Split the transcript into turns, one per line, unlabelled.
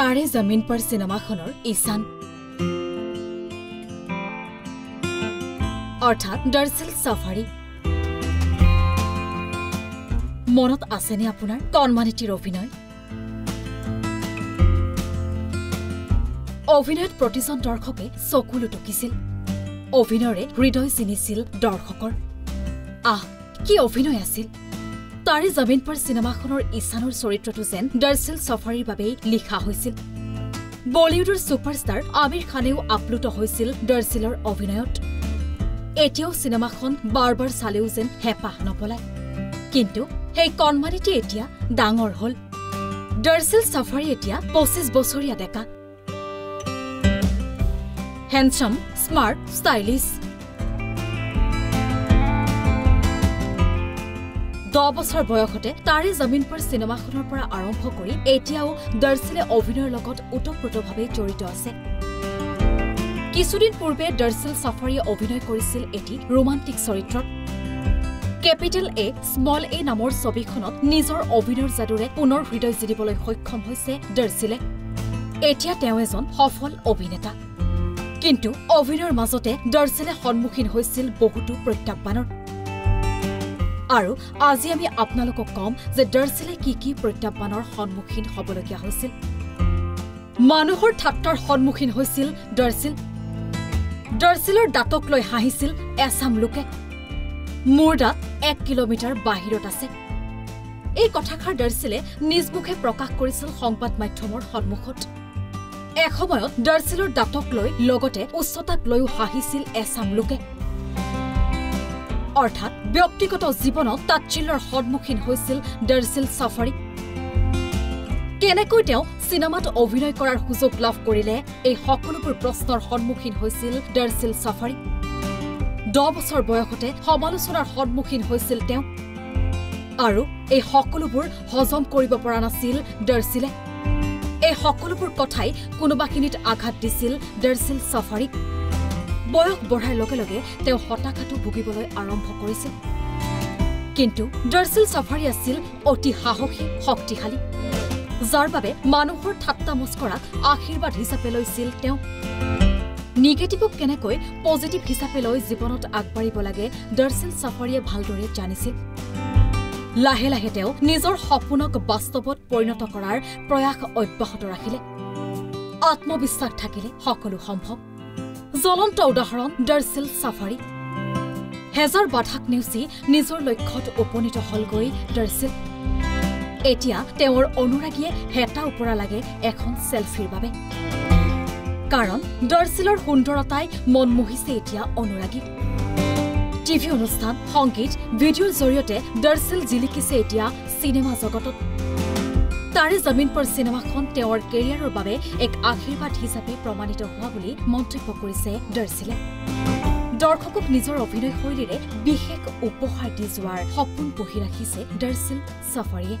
তাৰে জমিন পৰ চিনেমাখনৰ ঈশান। অৰ্থাৎ দৰ্শিল চাফাৰী। মনত আছেনে আপোনাৰ কণমানিটিৰ অভিনয়? অভিনয়ত প্ৰতিজন দৰ্শকে চকু লুটুকিছিল। অভিনয়ৰে হৃদয় চিনিছিল দৰ্শকৰ। আহ কি অভিনয় আছিল! তাৰে জমিন পৰ চিনেমাখনৰ ঈশানৰ চৰিত্ৰটো যেন দৰ্শিল চফাৰীৰ বাবেই লিখা হৈছিল। বলিউডৰ ছুপাৰষ্টাৰ আমিৰ খানেও আপ্লুত হৈছিল দৰ্শিলৰ অভিনয়ত। এতিয়াও চিনেমাখন বাৰ বাৰ চালেও যেন হেঁপাহ নপলায়। কিন্তু সেই কণমানিটি এতিয়া ডাঙৰ হল। দৰ্শিল চাফাৰী এতিয়া পঁচিছ বছৰীয়া ডেকা। হেণ্ডচাম স্মাৰ্ট ষ্টাইলিছ দহ বছৰ বয়সতে তাৰে জমিন পৰ চিনেমাখনৰ পৰা আৰম্ভ কৰি এতিয়াও দৰ্শিলে অভিনয়ৰ লগত ওতঃপ্ৰোতভাৱে জড়িত আছে। কিছুদিন পূৰ্বে দৰ্শিল চাফাৰীয়ে অভিনয় কৰিছিল এটি ৰোমান্টিক চৰিত্ৰত। কেপিটেল এ স্মল এ নামৰ ছবিখনত নিজৰ অভিনয়ৰ যাদুৰে পুনৰ হৃদয় জিদিবলৈ সক্ষম হৈছে দৰ্শিলে। এতিয়া তেওঁ এজন সফল অভিনেতা। কিন্তু অভিনয়ৰ মাজতে দৰ্শিলে সন্মুখীন হৈছিল বহুতো প্ৰত্যাহ্বানৰ। আৰু আজি আমি আপোনালোকক কম যে দৰ্শিলে কি কি প্ৰত্যাহ্বানৰ সন্মুখীন হবলগীয়া হৈছিল। মানুহৰ ঠাট্টাৰ সন্মুখীন হৈছিল দৰ্শিল দৰ্শিলৰ দাঁতক লৈ হাঁহিছিল এছাম লোকে। মোৰ দাঁত এক কিলোমিটাৰ বাহিৰত আছে। এই কথাষাৰ দৰ্শিলে নিজ মুখে প্ৰকাশ কৰিছিল সংবাদ মাধ্যমৰ সন্মুখত। এসময়ত দৰ্শিলৰ দাঁতক লৈ লগতে উচ্চতাক লৈও হাঁহিছিল এছাম লোকে। অৰ্থাৎ ব্যক্তিগত জীৱনত তাচ্ছিল্যৰ সন্মুখীন হৈছিল দৰ্শিল চাফাৰী। কেনেকৈ তেওঁ চিনেমাত অভিনয় কৰাৰ সুযোগ লাভ কৰিলে এই সকলোবোৰ প্ৰশ্নৰ সন্মুখীন হৈছিল দৰ্শিল চাফাৰী। দহ বছৰ বয়সতে সমালোচনাৰ সন্মুখীন হৈছিল তেওঁ। আৰু এই সকলোবোৰ হজম কৰিব পৰা নাছিল দৰ্শিলে। এই সকলোবোৰ কথাই কোনোবাখিনিত আঘাত দিছিল দৰ্শিল চাফাৰীক বয়স বঢ়াৰ লগে লগে তেওঁ হতাশাটো ভুগিবলৈ আৰম্ভ কৰিছিল কিন্তু দৰ্শিল চাফাৰী আছিল অতি সাহসী শক্তিশালী। যাৰ বাবে মানুহৰ ঠাট্টা মস্কৰাক আশীৰ্বাদ হিচাপে লৈছিল তেওঁ। নিগেটিভক কেনেকৈ পজিটিভ হিচাপে লৈ জীৱনত আগবাঢ়িব লাগে দৰ্শিল চাফাৰীয়ে ভালদৰে জানিছিল। লাহে লাহে তেওঁ নিজৰ সপোনক বাস্তৱত পৰিণত কৰাৰ প্ৰয়াস অব্যাহত ৰাখিলে। আত্মবিশ্বাস থাকিলে সকলো সম্ভৱ। জ্বলন্ত উদাহৰণ দৰ্শিল চাফাৰী হেজাৰ বাধাক নেওচি নিজৰ লক্ষ্যত উপনীত হলগৈ দৰ্শিল এতিয়া তেওঁৰ অনুৰাগীয়ে হেতা ওপৰা লাগে এখন চেলফিৰ বাবে। কাৰণ দৰ্শিলৰ সুন্দৰতাই মন মোহিছে এতিয়া অনুৰাগী। টিভি অনুষ্ঠান সংগীত ভিডিঅ'ৰ জৰিয়তে দৰ্শিল জিলিকিছে এতিয়া চিনেমা জগতত। তাৰে জমিন পৰ চিনেমাখন তেওঁৰ কেৰিয়াৰৰ বাবে এক আশীৰ্বাদ হিচাপে প্ৰমাণিত হোৱা বুলি মন্তব্য কৰিছে দৰ্শিলে দৰ্শকক নিজৰ অভিনয় শৈলীৰে বিশেষ উপহাৰ দি যোৱাৰ সপোন পুহি ৰাখিছে দৰ্শিল চাফাৰীয়ে।